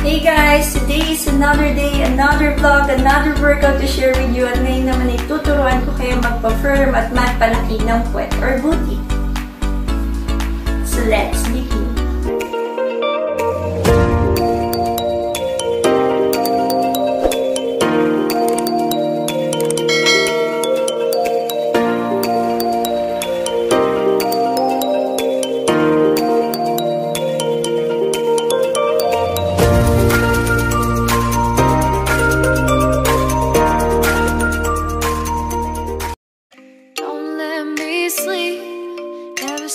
Hey guys! Today is another day, another vlog, another workout to share with you at ngayon naman ay tuturuan ko kayo magpa-firm at magpalaki ng puwet or booty. So let's begin!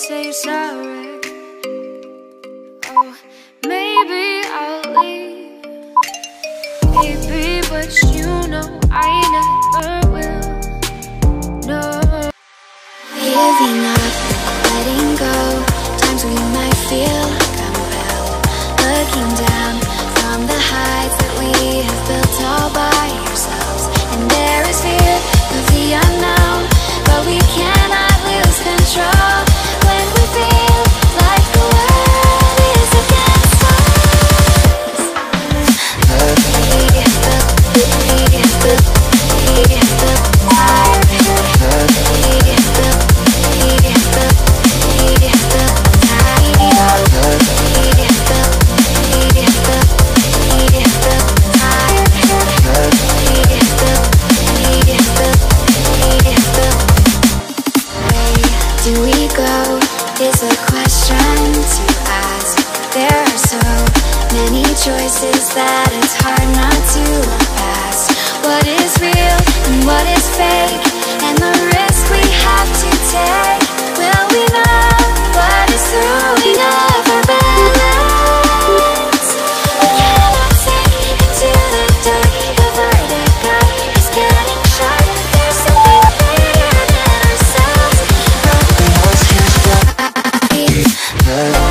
say sorry. Oh, maybe I'll leave. Maybe, but you know I never will. No. Forgiving up, letting go. Times we might feel Is that it's hard not to look past What is real and what is fake And the risk we have to take Will we know what is throwing off our balance? We cannot sink into the dark The vertigo is getting sharp There's something bigger than ourselves But we all change the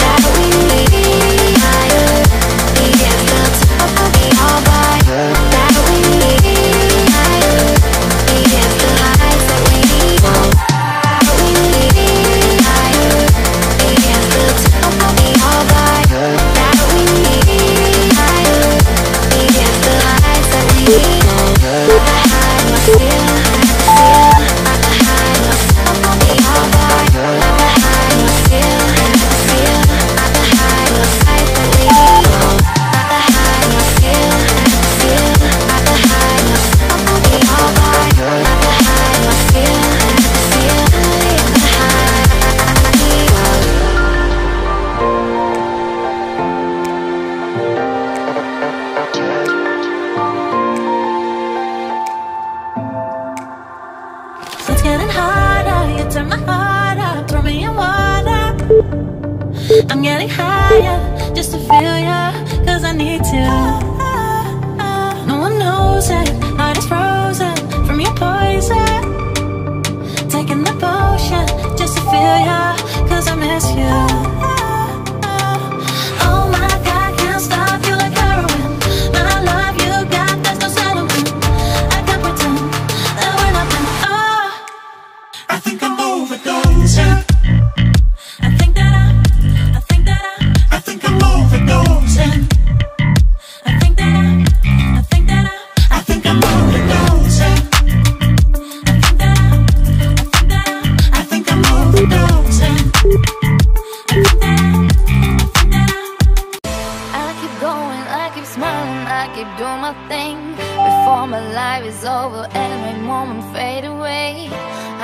over every moment fade away.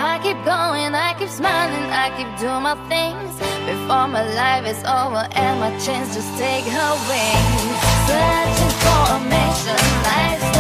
I keep going, I keep smiling, I keep doing my things. Before my life is over and my chance just take away Searching for a mission, life's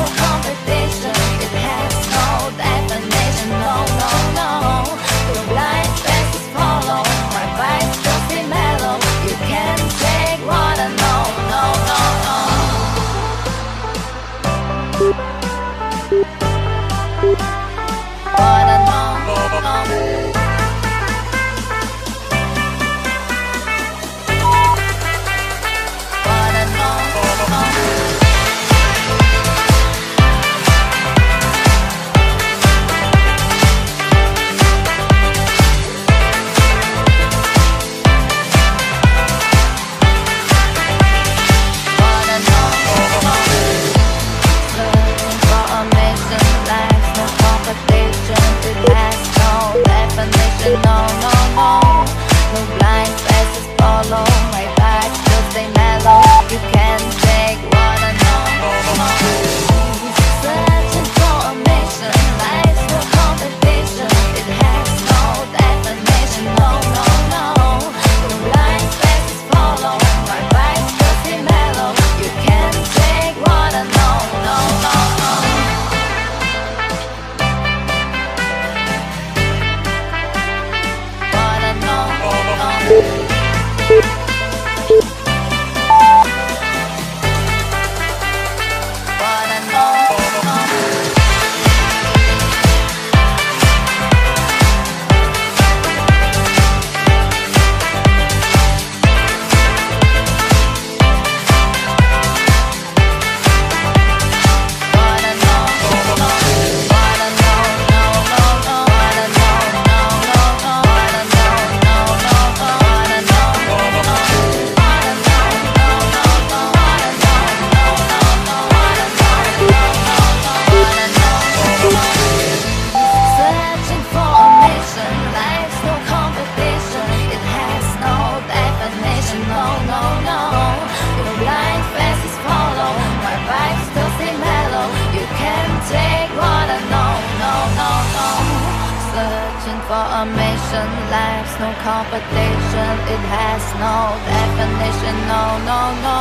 a mission. Life's no competition. It has no definition. No, no, no.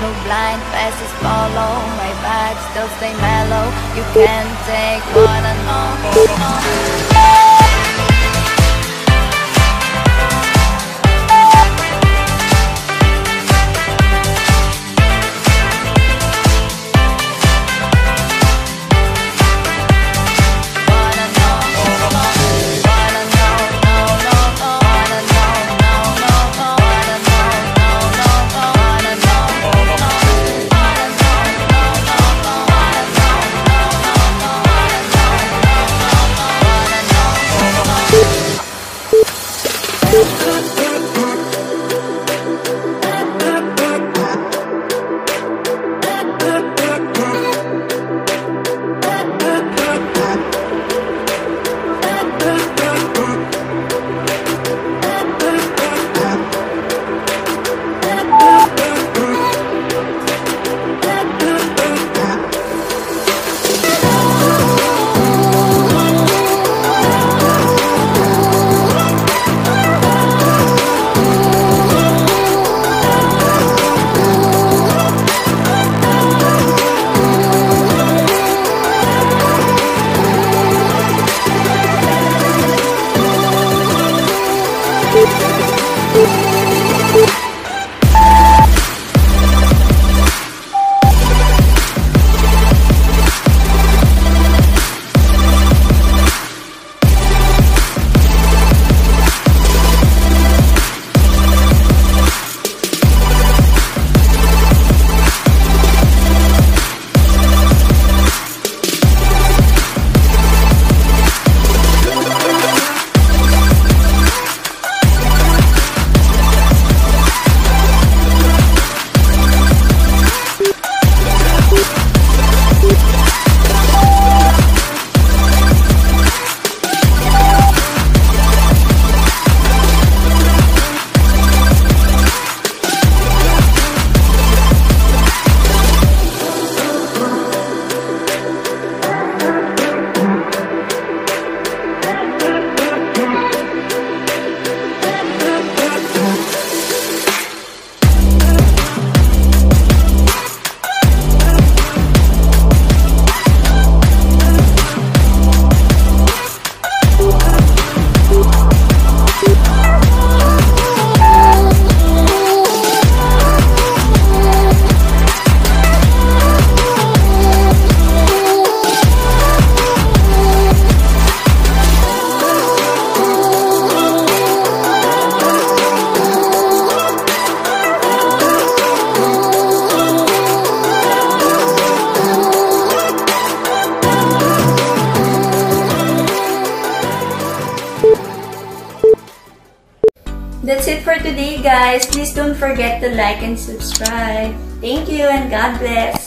No blind faces follow. My vibes still stay mellow. You can't take what I know. For today, guys. Please don't forget to like and subscribe. Thank you and God bless.